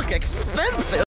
look expensive.